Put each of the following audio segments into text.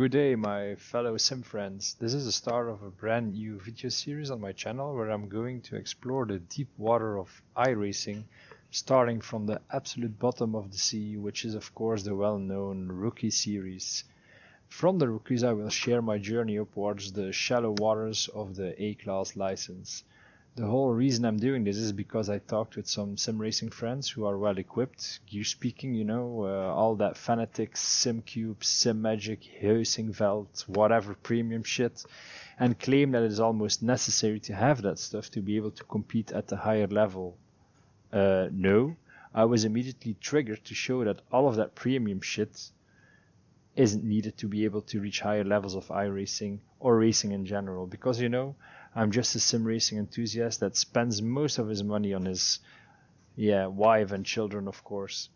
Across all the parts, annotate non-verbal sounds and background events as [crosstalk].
Good day, my fellow sim friends. This is the start of a brand new video series on my channel where I'm going to explore the deep water of iRacing, starting from the absolute bottom of the sea, which is of course the well-known Rookie series. From the Rookies I will share my journey upwards the shallow waters of the A-Class license. The whole reason I'm doing this is because I talked with some sim racing friends who are well equipped, gear speaking, you know, uh, all that Fanatec, Simucube, Simagic, Heusinkveld, whatever premium shit, and claim that it is almost necessary to have that stuff to be able to compete at a higher level. Uh, no, I was immediately triggered to show that all of that premium shit isn't needed to be able to reach higher levels of iRacing or racing in general, because you know, I'm just a sim racing enthusiast that spends most of his money on his, yeah, wife and children, of course.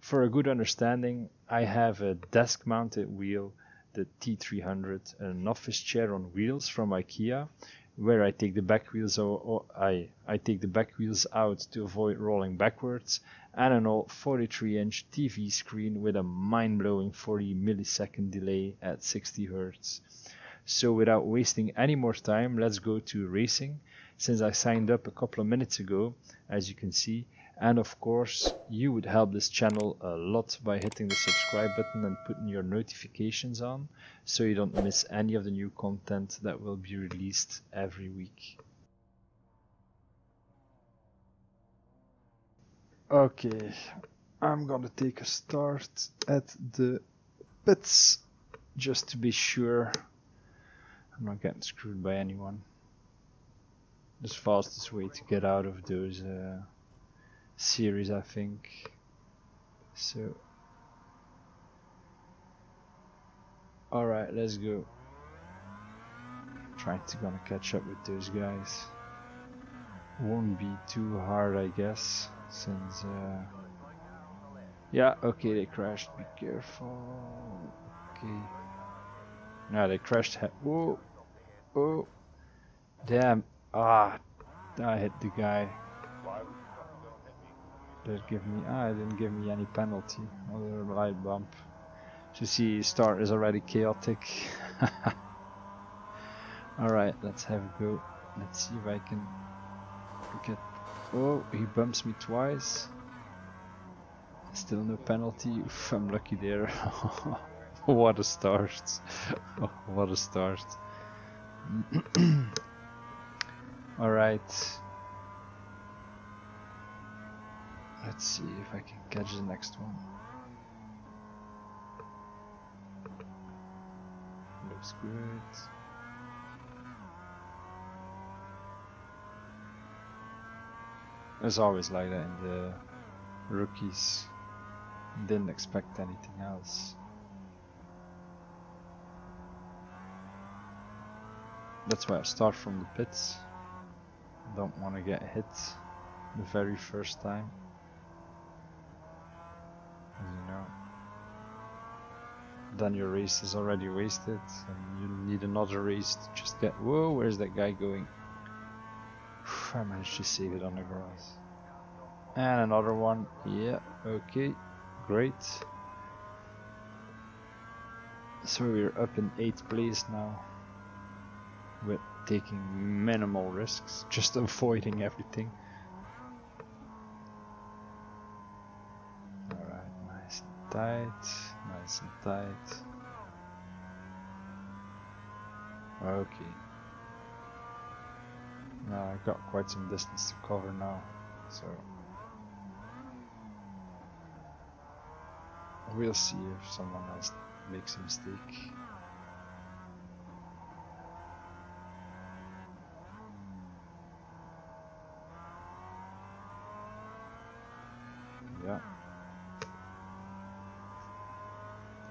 For a good understanding, I have a desk mounted wheel, the T300, an office chair on wheels from IKEA, where I take the back wheels take the back wheels out to avoid rolling backwards, and an old 43 inch TV screen with a mind blowing 40 millisecond delay at 60 Hz. So without wasting any more time, let's go to racing, since I signed up a couple of minutes ago, as you can see, and of course, you would help this channel a lot by hitting the subscribe button and putting your notifications on, so you don't miss any of the new content that will be released every week. Okay, I'm gonna take a start at the pits, just to be sure I'm not getting screwed by anyone. The fastest way to get out of those uh, series, I think. So, alright, let's go. Trying to gonna catch up with those guys. Won't be too hard, I guess, since. Uh, yeah, okay, they crashed. Be careful. Okay. No, they crashed. Whoa. Oh. Damn. Ah. I hit the guy. Did give me. Ah, didn't give me any penalty. Another light bump. So you see, start is already chaotic. [laughs] Alright, let's have a go. Let's see if I can get. Oh, he bumps me twice. Still no penalty. Oof, I'm lucky there. [laughs] [laughs] what a start. [laughs] What a start. [clears throat] Alright. Let's see if I can catch the next one. Looks good. It's always like that in the rookies. Didn't expect anything else. That's why I start from the pits. Don't want to get hit the very first time. As you know. Then your race is already wasted and you need another race to just get... Whoa, where's that guy going? [sighs] I managed to save it on the grass. And another one. Yeah, okay. Great. So we're up in 8th place now with taking minimal risks, just [laughs] avoiding everything. Alright, nice and tight, nice and tight. Okay. Now I've got quite some distance to cover now, so we'll see if someone else makes a mistake. Yeah.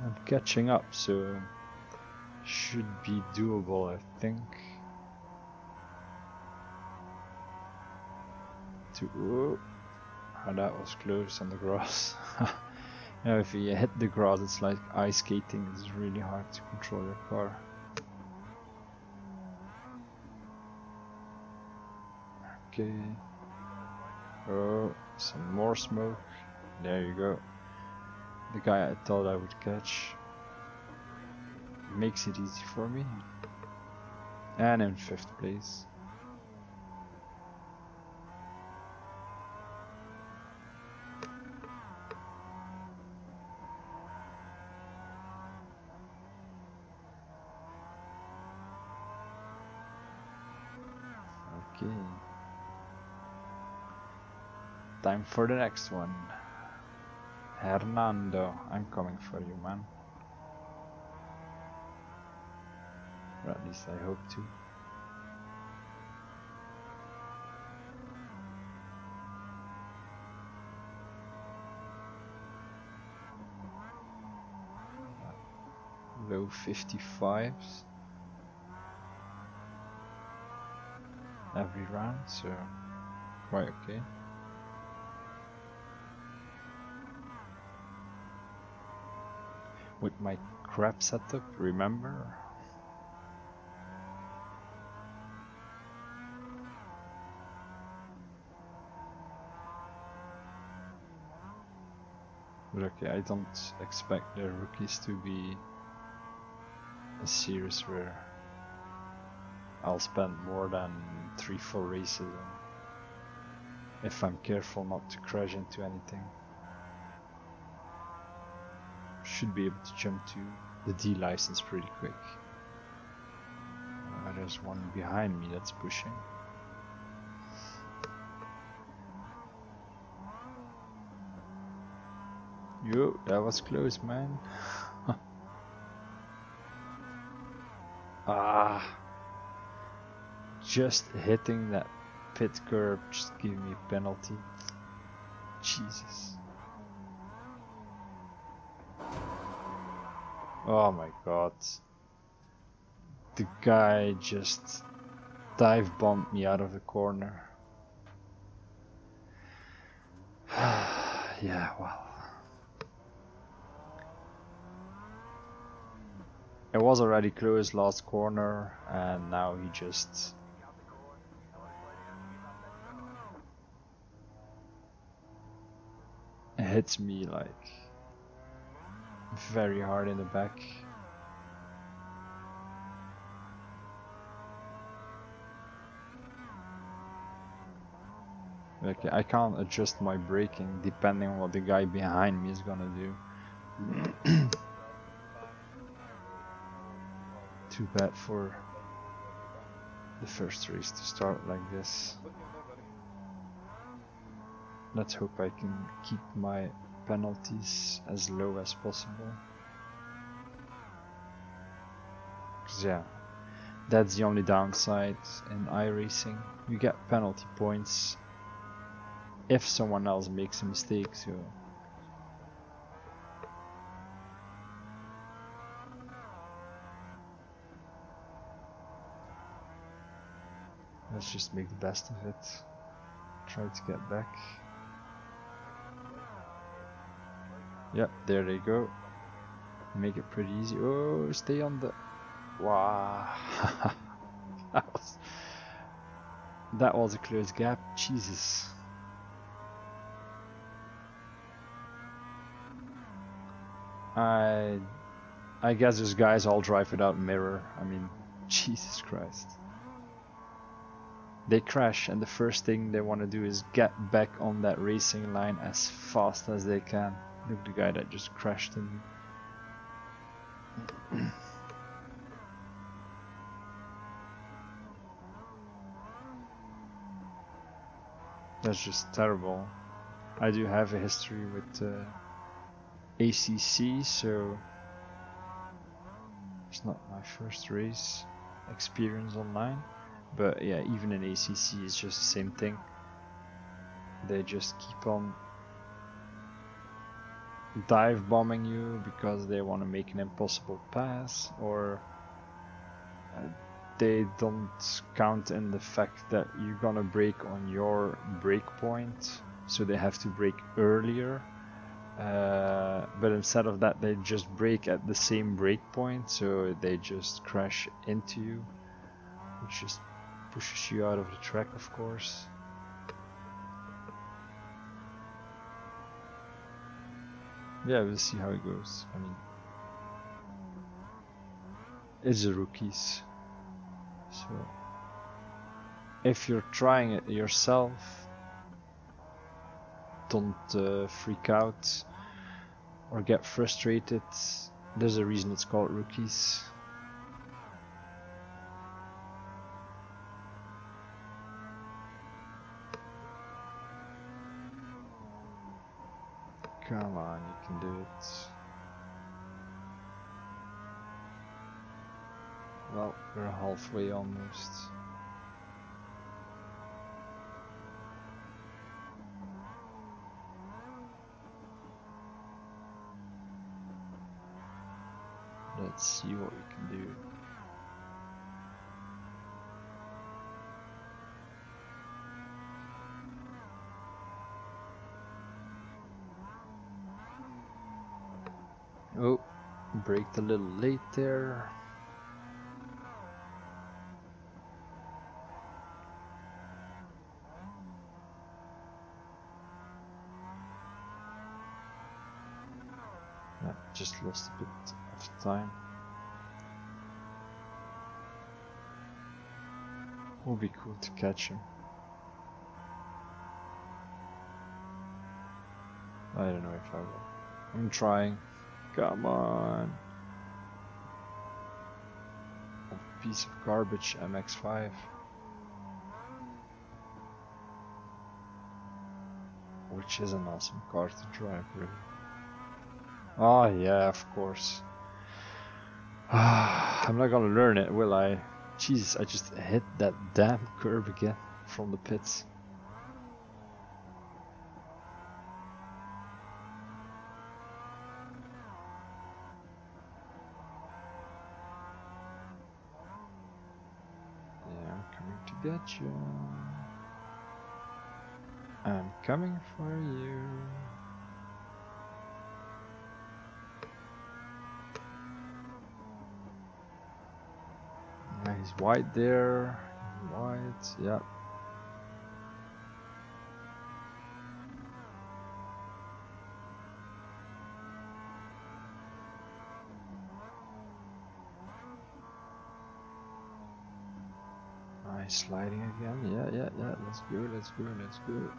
I'm catching up, so should be doable, I think. To oh, ah, that was close on the grass. [laughs] know, if you hit the grass, it's like ice skating. It's really hard to control your car. Okay. Oh, some more smoke. There you go. The guy I thought I would catch. makes it easy for me. And in fifth place. Okay. Time for the next one. Hernando, I'm coming for you, man. Or at least I hope to. Low 55s every round, so quite okay. With my crap setup, remember? But okay, I don't expect the rookies to be a series where I'll spend more than three, four races if I'm careful not to crash into anything. Should be able to jump to the D license pretty quick. Uh, there's one behind me that's pushing. Yo, that was close, man. [laughs] ah, just hitting that pit curb just gave me a penalty. Jesus. Oh my god. The guy just dive bombed me out of the corner. [sighs] yeah, well. It was already close last corner and now he just hits me like very hard in the back. Okay, I can't adjust my braking depending on what the guy behind me is gonna do. [clears throat] Too bad for the first race to start like this. Let's hope I can keep my penalties as low as possible. Yeah, that's the only downside in iRacing. You get penalty points if someone else makes a mistake, so let's just make the best of it. Try to get back. Yep, there they go. Make it pretty easy. Oh, stay on the. Wow. that was. [laughs] That was a close gap. Jesus. I. I guess those guys all drive without mirror. I mean, [laughs] Jesus Christ. They crash, and the first thing they want to do is get back on that racing line as fast as they can. Look, the guy that just crashed in. [clears throat] That's just terrible. I do have a history with uh, ACC, so it's not my first race experience online. But yeah, even in ACC, it's just the same thing. They just keep on dive bombing you because they want to make an impossible pass, or uh, they don't count in the fact that you're gonna brake on your brake point, so they have to brake earlier. Uh, but instead of that, they just brake at the same brake point, so they just crash into you, which just pushes you out of the track, of course. Yeah, we'll see how it goes. I mean, it's the rookies. So if you're trying it yourself, don't uh, freak out or get frustrated. There's a reason it's called rookies. Come on, you can do it. Well, we're halfway almost. Let's see what we can do. Oh, braked a little late there. Yeah, just lost a bit of time. Would be cool to catch him. I don't know if I will. I'm trying. Come on. Piece of garbage MX5. Which is an awesome car to drive, really. Oh yeah, of course. [sighs] I'm not gonna learn it, will I? Jesus, I just hit that damn curb again from the pits. Yeah, I'm I'm coming for you. He's white there. White, yeah. Nice sliding again. Yeah, yeah, yeah. Let's go, let's go, let's go.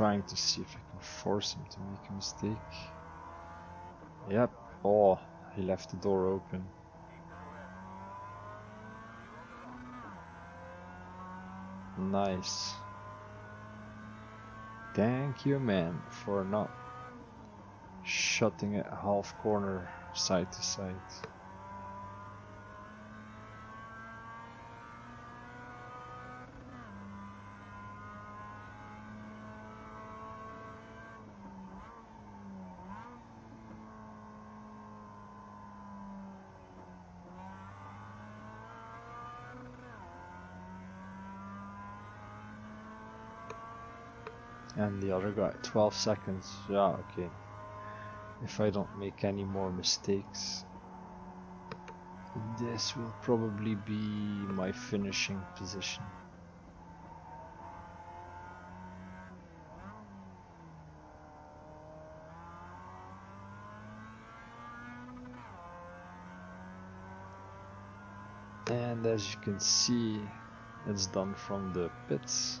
trying to see if I can force him to make a mistake. Yep. Oh, he left the door open. Nice. Thank you, man, for not shutting it half corner side to side. And the other guy 12 seconds. Yeah okay. If I don't make any more mistakes this will probably be my finishing position. And as you can see it's done from the pits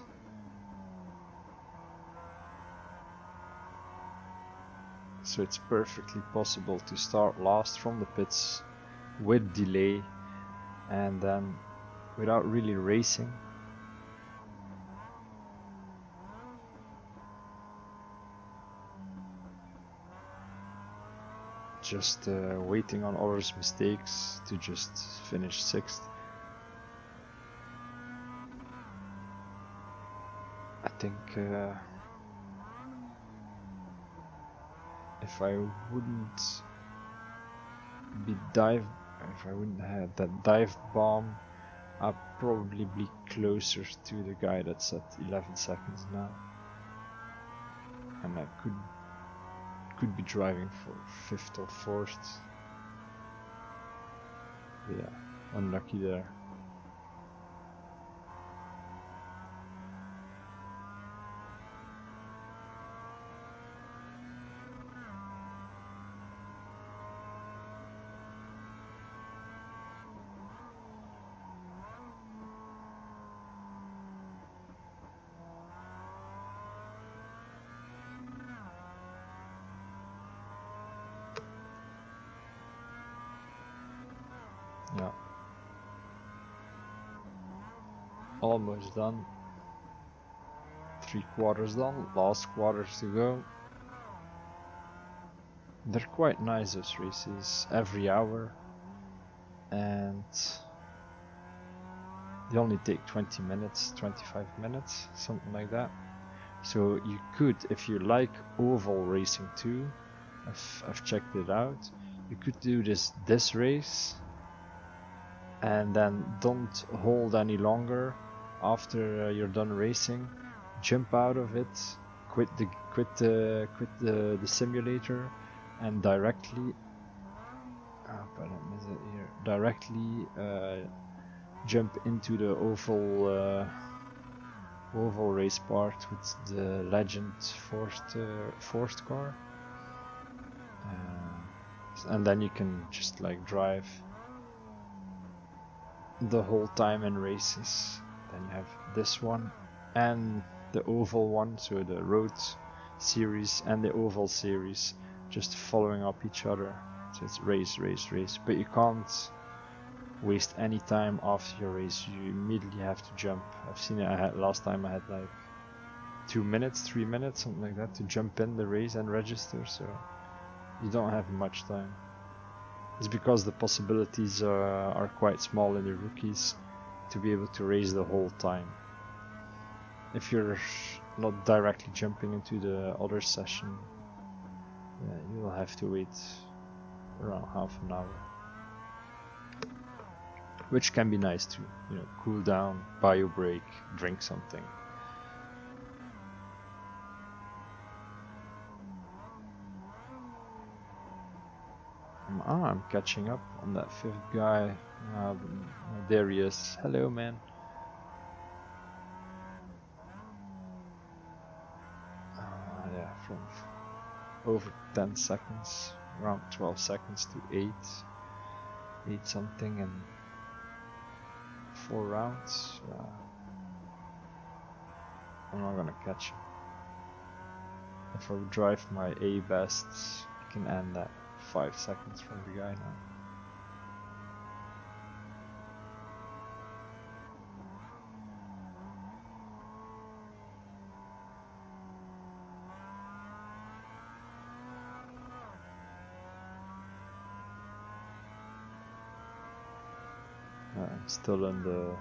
so it's perfectly possible to start last from the pits with delay and then without really racing. Just uh, waiting on others mistakes to just finish sixth. I think uh, if I wouldn't be dive if I wouldn't have that dive bomb I'd probably be closer to the guy that's at 11 seconds now and I could could be driving for fifth or fourth Yeah, unlucky there. Yeah. Almost done. Three quarters done, last quarters to go. They're quite nice those races, every hour. And they only take 20 minutes, 25 minutes, something like that. So you could, if you like oval racing too, I've, I've checked it out, you could do this this race and then don't hold any longer after uh, you're done racing jump out of it quit the quit the quit the, the simulator and directly oh, but I miss it here directly uh, jump into the oval uh, oval race part with the legend forced uh, forced car uh, and then you can just like drive the whole time in races. Then you have this one and the oval one, so the road series and the oval series, just following up each other. So it's race, race, race. But you can't waste any time after your race. You immediately have to jump. I've seen it. I had last time. I had like two minutes, three minutes, something like that, to jump in the race and register. So you don't have much time. It's because the possibilities uh, are quite small in the rookies to be able to raise the whole time. If you're not directly jumping into the other session, yeah, you'll have to wait around half an hour. Which can be nice to, you know, cool down, bio break, drink something. Ah, I'm catching up on that fifth guy. Uh, there he is. Hello, man. Uh, yeah, from over 10 seconds, around 12 seconds to 8. 8 something and 4 rounds. Uh, I'm not gonna catch him. If I drive my A best, I can end that five seconds from the guy now. Uh, still in the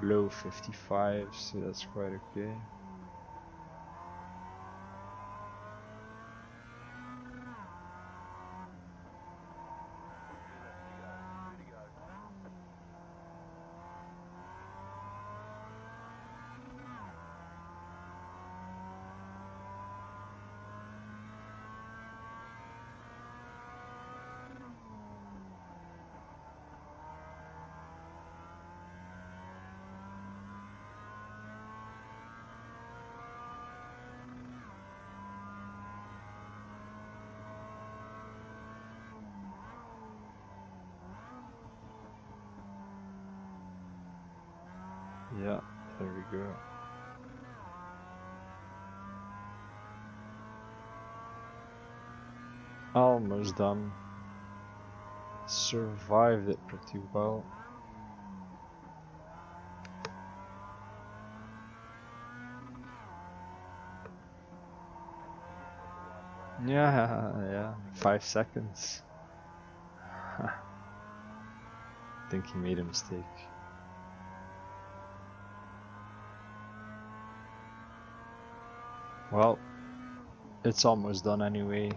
below 55, so that's quite okay. Yeah, there we go. Almost done. Survived it pretty well. [laughs] Yeah, yeah, five seconds. [laughs] think he made a mistake. Well, it's almost done anyway.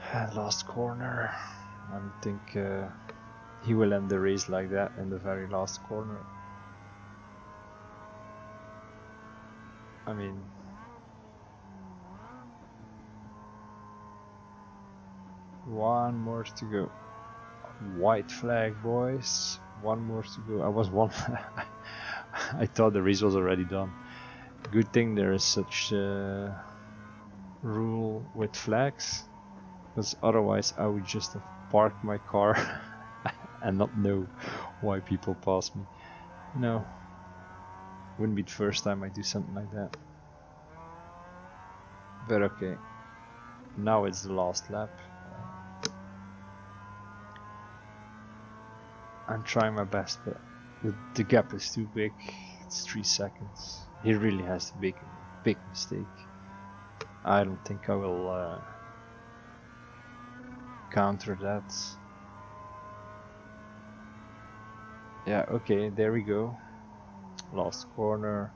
[sighs] Last corner. I think uh, he will end the race like that in the very last corner. I mean, one more to go. white flag, boys. One more to go. I was one. [laughs] I thought the race was already done. Good thing there is such a rule with flags, because otherwise I would just have parked my car [laughs] and not know why people pass me. No, wouldn't be the first time I do something like that. But okay, now it's the last lap. I'm trying my best, but the, the gap is too big. It's three seconds. He really has a big big mistake. I don't think I will uh, counter that. Yeah, okay, there we go. Last corner.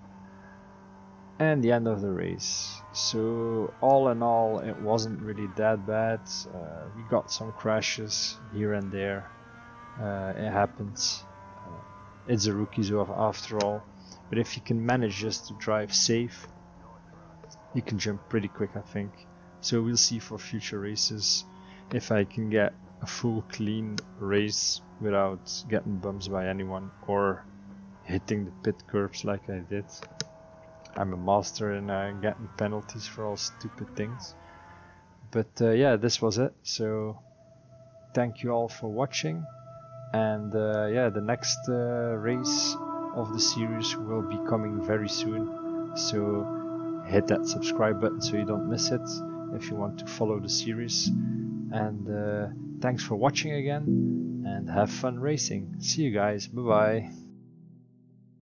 And the end of the race. So, all in all, it wasn't really that bad. Uh, we got some crashes here and there. Uh, it happens. Uh, it's a rookie after all. But if you can manage just to drive safe, you can jump pretty quick, I think. So we'll see for future races if I can get a full clean race without getting bumps by anyone or hitting the pit curbs like I did. I'm a master in uh, getting penalties for all stupid things. But uh, yeah, this was it. So thank you all for watching. And uh, yeah, the next uh, race of the series will be coming very soon. So hit that subscribe button so you don't miss it if you want to follow the series. And uh, thanks for watching again and have fun racing. See you guys. Bye bye.